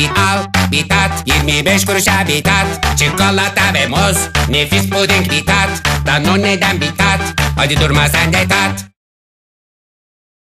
Bir al bir tat. 25 kuruşa bir tat. Çikolata ve muz. Nefis puding bir tat. Danone'den bir tat? Hadi durma sen de tat.